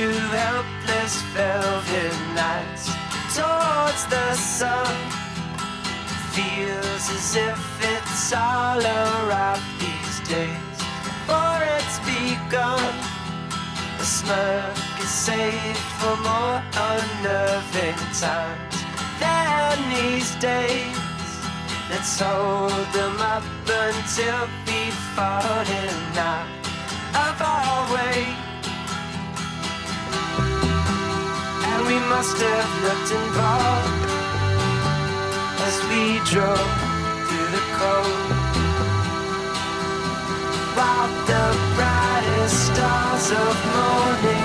through helpless velvet nights towards the sun. Feels as if it's all around these days, for it's begun. A smirk is safe for more unnerving times than these days. Let's hold them up until we fall Must have looked involved as we drove through the cold. While the brightest stars of morning